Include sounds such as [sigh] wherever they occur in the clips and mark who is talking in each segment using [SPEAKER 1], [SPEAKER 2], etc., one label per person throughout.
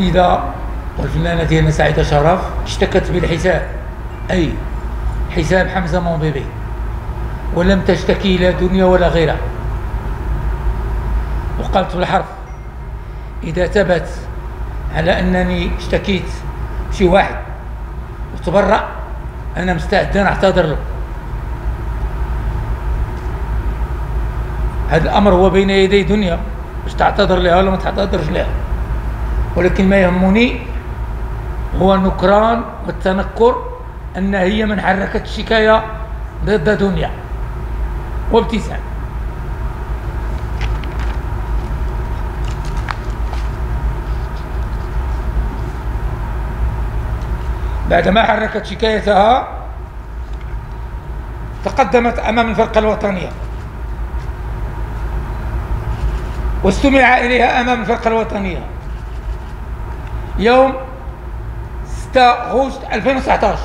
[SPEAKER 1] إذا والفنانة ديالنا سعيدة شرف اشتكت بالحساب. أي؟ حساب حمزة مونبيبي ولم تشتكي لا دنيا ولا غيرها. وقالت بالحرف إذا ثبت على أنني اشتكيت شي واحد وتبرأ أنا مستعد أن أعتذر له. هذا الأمر هو بين يدي دنيا باش تعتذر لها ولا ما تعتذرش لها. ولكن ما يهمني هو النكران والتنكر أن هي من حركت الشكاية ضد دنيا. وابتسام. بعدما حركت شكايتها تقدمت أمام الفرقة الوطنية. واستمع إليها أمام الفرقة الوطنية. يوم 6 أغسطس 2019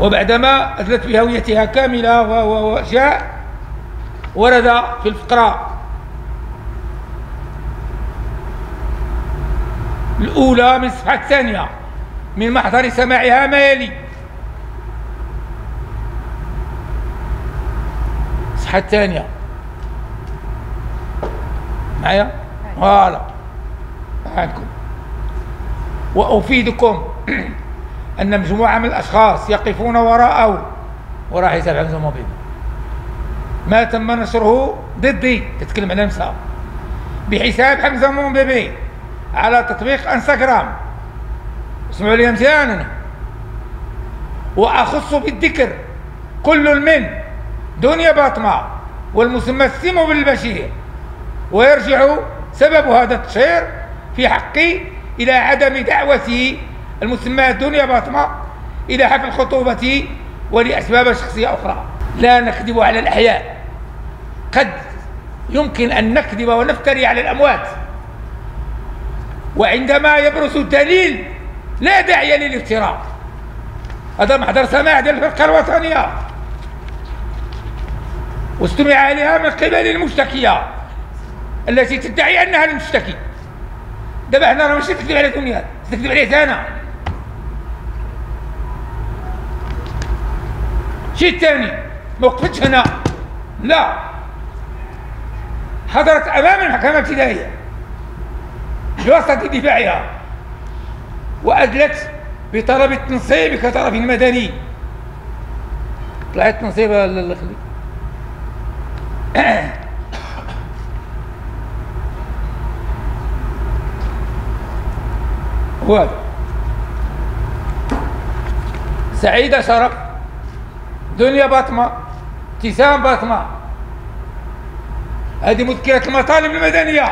[SPEAKER 1] وبعدما أدلت بهويتها كاملة وجاء ورد في الفقرة الأولى من الصفحة الثانية من محضر سماعها ما يلي. الصفحة الثانية. معايا؟ فوالا. عندكم وأفيدكم [clears throat] أن مجموعة من الأشخاص يقفون وراءه. وراء حساب حمزة موبيل ما تم نشره ضدي. تتكلم على نفسها. بحساب حمزة موبيبي على تطبيق إنستغرام. اسمعوا لي مزيانا وأخص بالذكر كل من دنيا باطمة والمسمى بالبشير. ويرجع سبب هذا التشهير في حقي إلى عدم دعوتي. المسمى دنيا باطمة إلى حفل خطوبتي ولأسباب شخصية أخرى. لا نكذب على الأحياء. قد يمكن أن نكذب ونفتري على الأموات. وعندما يبرز الدليل لا داعي للافتراء هذا محضر سماع ديال الفرقة الوطنية واستمع إليها من قبل المشتكية التي تدعي أنها المشتكي. دابا حنا راه ماشي تكذب على دنيا تكذب عليه أنا. شي الثاني ما وقفتش هنا. لا. حضرت أمام المحكمه الابتدائية. بواسطه دفاعها. وأدلت بطلب التنصيب كطرف مدني طلعت تنصيب الخلي هو سعيدة شرف. دنيا باطمة ابتسام باطمة هذه مذكرة المطالب المدنية.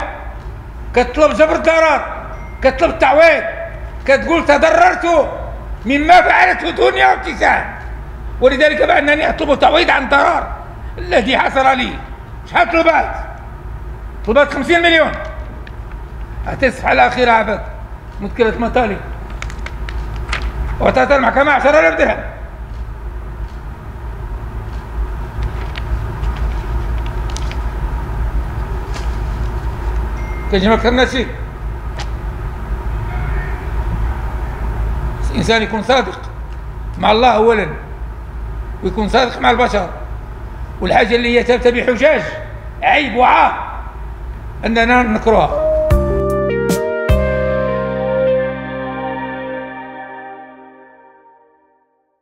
[SPEAKER 1] كتطلب جبر الضرر كتطلب التعويض. كتقول تضررت مما فعلته دنيا وابتسام ولذلك بأنني أطلب التعويض عن الضرر الذي حصل لي. شحال طلبات؟ طلبات 50 مليون. حتى الصفحة الأخيرة عبد مذكرة مطالب وتعطى المحكمة 10000 درهم كيجمع أكثر الناس فيه الإنسان يكون صادق مع الله أولا ويكون صادق مع البشر. والحاجة اللي هي تبتبي حجاج عيب وعار أننا نكرهها.